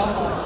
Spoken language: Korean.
아,